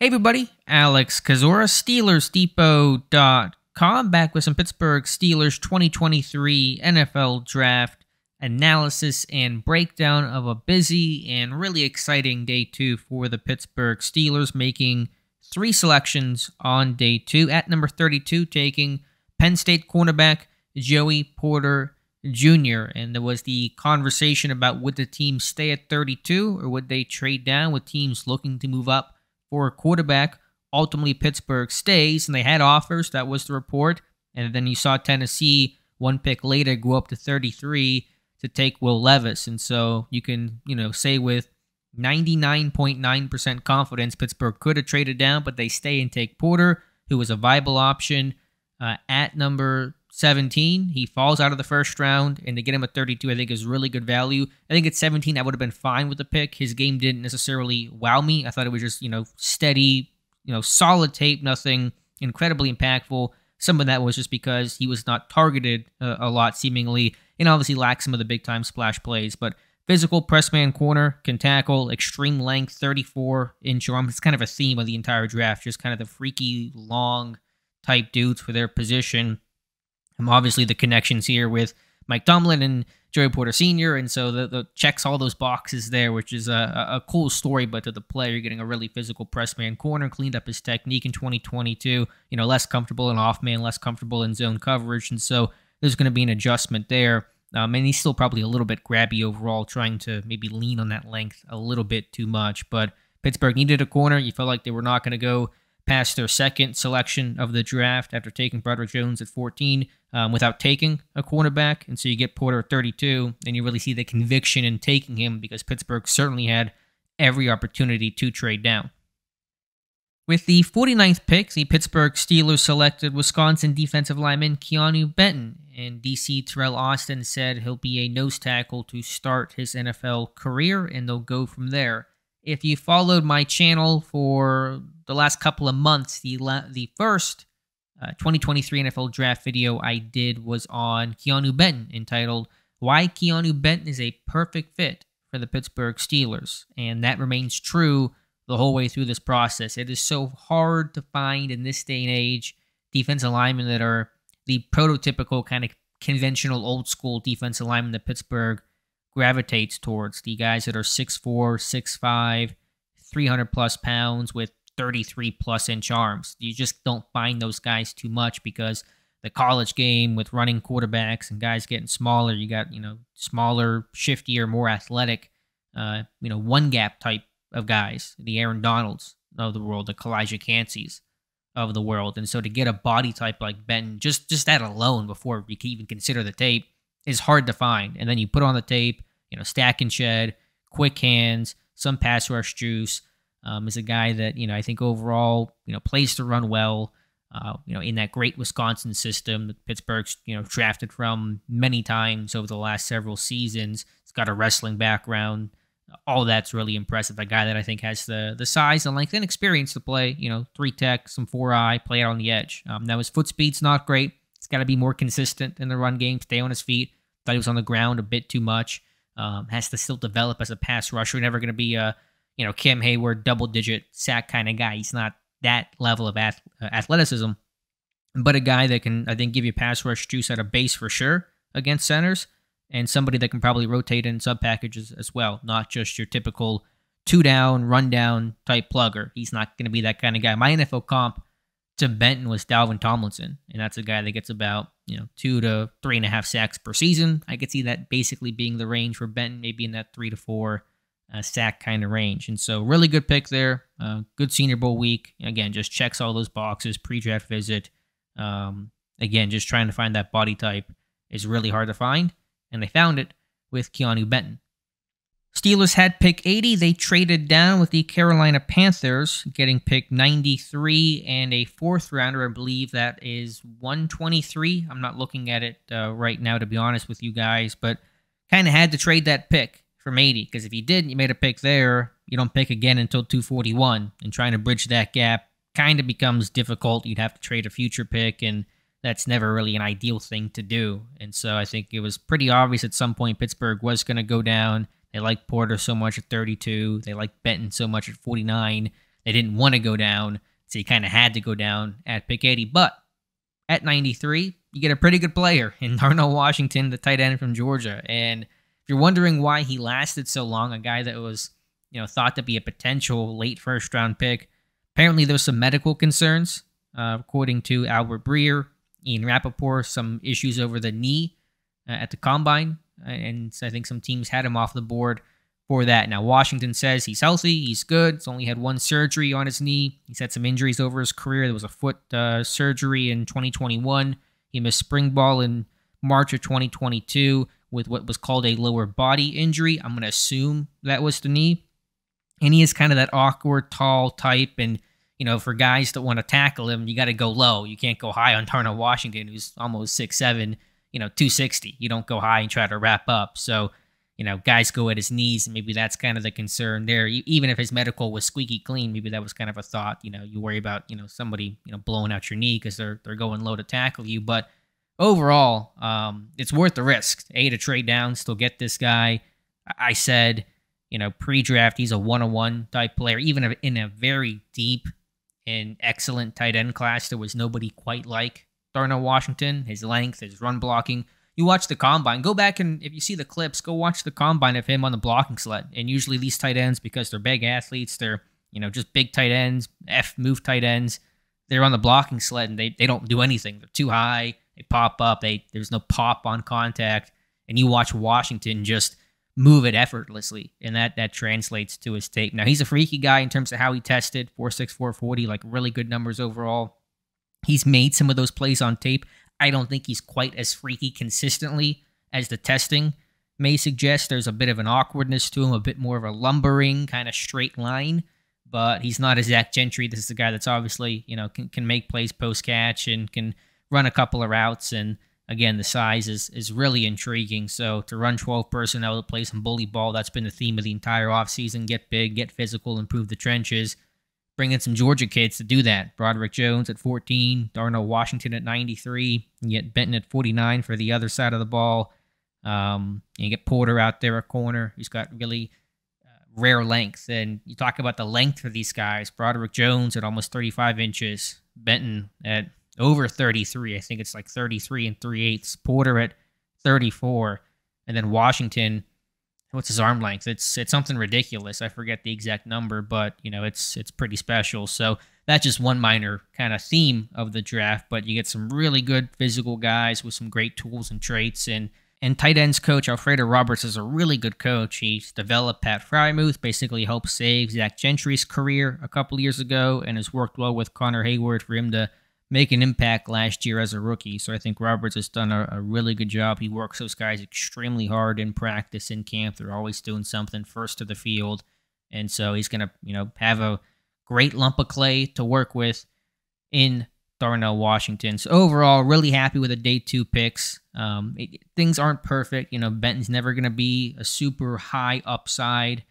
Hey everybody, Alex Kozora, SteelersDepot.com, back with some Pittsburgh Steelers 2023 NFL Draft analysis and breakdown of a busy and really exciting day two for the Pittsburgh Steelers, making three selections on day two. At number 32, taking Penn State cornerback Joey Porter Jr. And there was the conversation about would the team stay at 32 or would they trade down with teams looking to move up for a quarterback. Ultimately, Pittsburgh stays, and they had offers. That was the report. And then you saw Tennessee one pick later go up to 33 to take Will Levis. And so you can, you know, say with 99.9% confidence Pittsburgh could have traded down, but they stay and take Porter, who was a viable option uh, at number 17. He falls out of the first round, and to get him at 32, I think is really good value. I think at 17, I would have been fine with the pick. His game didn't necessarily wow me. I thought it was just, you know, steady, you know, solid tape, nothing incredibly impactful. Some of that was just because he was not targeted uh, a lot, seemingly, and obviously lacked some of the big time splash plays. But physical press man corner, can tackle, extreme length, 34 inch arm. It's kind of a theme of the entire draft, just kind of the freaky, long type dudes for their position um, obviously, the connections here with Mike Tomlin and Joey Porter Sr. And so the, the checks all those boxes there, which is a, a cool story. But to the player, getting a really physical press man corner, cleaned up his technique in 2022. You know, less comfortable in off man, less comfortable in zone coverage, and so there's going to be an adjustment there. Um, and he's still probably a little bit grabby overall, trying to maybe lean on that length a little bit too much. But Pittsburgh needed a corner. You felt like they were not going to go past their second selection of the draft after taking Broderick Jones at 14 um, without taking a cornerback. And so you get Porter at 32, and you really see the conviction in taking him because Pittsburgh certainly had every opportunity to trade down. With the 49th pick, the Pittsburgh Steelers selected Wisconsin defensive lineman Keanu Benton, and DC Teryl Austin said he'll be a nose tackle to start his NFL career, and they'll go from there. If you followed my channel for the last couple of months, the la- the first uh, 2023 NFL Draft video I did was on Keanu Benton, entitled "Why Keanu Benton is a Perfect Fit for the Pittsburgh Steelers," and that remains true the whole way through this process. It is so hard to find in this day and age defensive linemen that are the prototypical kind of conventional old school defensive lineman that Pittsburgh gravitates towards. The guys that are 6'4, 6'5, 300 plus pounds with 33 plus inch arms. You just don't find those guys too much because the college game with running quarterbacks and guys getting smaller, you got, you know, smaller, shiftier, more athletic, uh, you know, one gap type of guys, the Aaron Donalds of the world, the Calijah Kanceys of the world. And so to get a body type like Ben, just just that alone before you can even consider the tape is hard to find. And then you put on the tape, you know, stack and shed, quick hands, some pass rush juice, um, is a guy that you know I think overall you know plays to run well. Uh, you know, in that great Wisconsin system that Pittsburgh's you know drafted from many times over the last several seasons. He's got a wrestling background. All that's really impressive. A guy that I think has the the size and length and experience to play. You know, three tech, some four eye, play out on the edge. Um, now his foot speed's not great. He's got to be more consistent in the run game. Stay on his feet. Thought he was on the ground a bit too much. Um, has to still develop as a pass rusher. Never going to be a you know, Cam Heyward, double digit sack kind of guy. He's not that level of ath- uh, athleticism, but a guy that can, I think, give you pass rush juice at a base for sure against centers, and somebody that can probably rotate in sub packages as well, not just your typical two down, run down type plugger. He's not going to be that kind of guy. My NFL comp to Benton was Dalvin Tomlinson, and that's a guy that gets about you know two to three and a half sacks per season. I could see that basically being the range for Benton, maybe in that three to four uh, sack kind of range. And so, really good pick there. Uh, good Senior Bowl week. Again, just checks all those boxes. Pre draft visit. Um, again, just trying to find that body type is really hard to find. And they found it with Keanu Benton. Steelers had pick 80. They traded down with the Carolina Panthers, getting pick 93 and a fourth rounder. I believe that is 123. I'm not looking at it uh, right now, to be honest with you guys, but kind of had to trade that pick from 80 because if you did you made a pick there, you don't pick again until 241. And trying to bridge that gap kind of becomes difficult. You'd have to trade a future pick, and that's never really an ideal thing to do. And so I think it was pretty obvious at some point Pittsburgh was going to go down. They like Porter so much at 32. They like Benton so much at 49. they didn't want to go down, so he kind of had to go down at pick 80. But at 93, you get a pretty good player in Darnell Washington, the tight end from Georgia. And if you're wondering why he lasted so long, a guy that was, you know, thought to be a potential late first round pick, apparently there's some medical concerns, uh, according to Albert Breer, Ian Rapoport, some issues over the knee uh, at the combine. And I think some teams had him off the board for that. Now, Washington says he's healthy, he's good. He's only had one surgery on his knee. He's had some injuries over his career. There was a foot uh, surgery in 2021. He missed spring ball in March of 2022 with what was called a lower body injury. I'm going to assume that was the knee. And he is kind of that awkward, tall type. And, you know, for guys that want to tackle him, you got to go low. You can't go high on Darnell Washington, who's almost six seven, you know, 260. You don't go high and try to wrap up. So, you know, guys go at his knees, and maybe that's kind of the concern there. Even if his medical was squeaky clean, maybe that was kind of a thought. You know, you worry about you know somebody you know blowing out your knee because they're they're going low to tackle you. But overall, um, it's worth the risk. A to trade down, still get this guy. I said, you know, pre-draft, he's a one-on-one type player. Even in a very deep and excellent tight end class, there was nobody quite like Darnell Washington. His length, his run blocking you watch the combine, go back and if you see the clips, go watch the combine of him on the blocking sled. And usually these tight ends, because they're big athletes, they're you know just big tight ends, F move tight ends. They're on the blocking sled and they, they don't do anything. They're too high. They pop up. They there's no pop on contact. And you watch Washington just move it effortlessly, and that that translates to his tape. Now he's a freaky guy in terms of how he tested four six four forty, like really good numbers overall. He's made some of those plays on tape. I don't think he's quite as freaky consistently as the testing may suggest. There's a bit of an awkwardness to him, a bit more of a lumbering kind of straight line, but he's not a Zach Gentry. This is a guy that's obviously, you know, can, can make plays post catch and can run a couple of routes. And again, the size is, is really intriguing. So to run 12 personnel to play some bully ball, that's been the theme of the entire offseason. Get big, get physical, improve the trenches bring in some Georgia kids to do that. Broderick Jones at 14, Darnell Washington at 93, you get Benton at 49 for the other side of the ball. Um, you get Porter out there at corner. He's got really uh, rare length. And you talk about the length for these guys. Broderick Jones at almost 35 inches. Benton at over 33. I think it's like 33 and 3 eighths. Porter at 34. And then Washington what's his arm length? It's it's something ridiculous. I forget the exact number, but you know it's it's pretty special. So that's just one minor kind of theme of the draft. But you get some really good physical guys with some great tools and traits. And and tight ends coach Alfredo Roberts is a really good coach. He's developed Pat Freiermuth, basically helped save Zach Gentry's career a couple years ago, and has worked well with Connor Heyward for him to make an impact last year as a rookie. So I think Roberts has done a, a, really good job. He works those guys extremely hard in practice, in camp. They're always doing something first to the field. And so he's going to, you know, have a great lump of clay to work with in Darnell Washington. So overall, really happy with the day two picks. Um, it, things aren't perfect. You know, Benton's never going to be a super high upside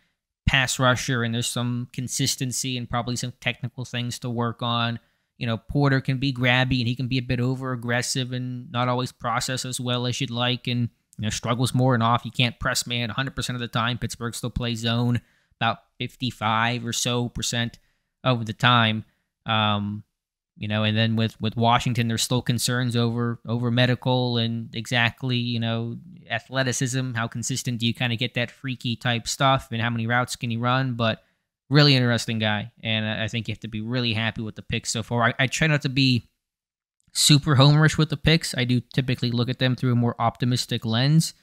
pass rusher, and there's some consistency and probably some technical things to work on you know, Porter can be grabby and he can be a bit over aggressive and not always process as well as you'd like and, you know, struggles more and off. You can't press man 100% of the time. Pittsburgh still plays zone about 55 or so percent of the time. Um, you know, and then with, with Washington, there's still concerns over over medical and exactly, you know, athleticism. How consistent do you kind of get that freaky type stuff and how many routes can you run? But really interesting guy, and I think you have to be really happy with the picks so far. I, I try not to be super homerish with the picks. I do typically look at them through a more optimistic lens,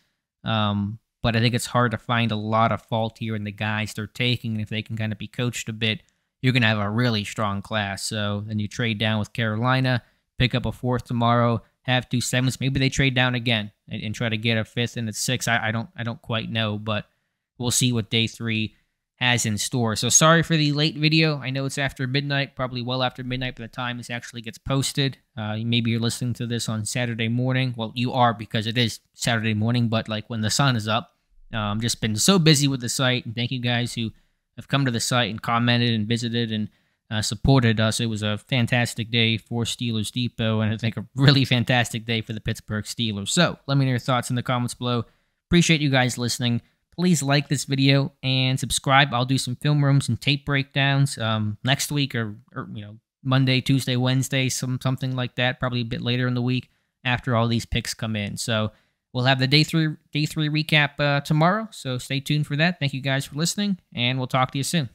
um, but I think it's hard to find a lot of fault here in the guys they're taking. And if they can kind of be coached a bit, you're going to have a really strong class. So then you trade down with Carolina, pick up a fourth tomorrow, have two sevens. Maybe they trade down again and, and try to get a fifth and a sixth. I, I don't I don't quite know, but we'll see what day three has in store. So sorry for the late video. I know it's after midnight, probably well after midnight by the time this actually gets posted. Uh, maybe you're listening to this on Saturday morning. Well, you are because it is Saturday morning, but like when the sun is up. Um, just been so busy with the site, and thank you guys who have come to the site and commented and visited and uh, supported us. It was a fantastic day for Steelers Depot, and I think a really fantastic day for the Pittsburgh Steelers. So let me know your thoughts in the comments below. Appreciate you guys listening. Please like this video and subscribe. I'll do some film rooms and tape breakdowns um, next week or, or you know Monday, Tuesday, Wednesday, some something like that. Probably a bit later in the week after all these picks come in. So we'll have the day three day three recap uh, tomorrow. So stay tuned for that. Thank you guys for listening, and we'll talk to you soon.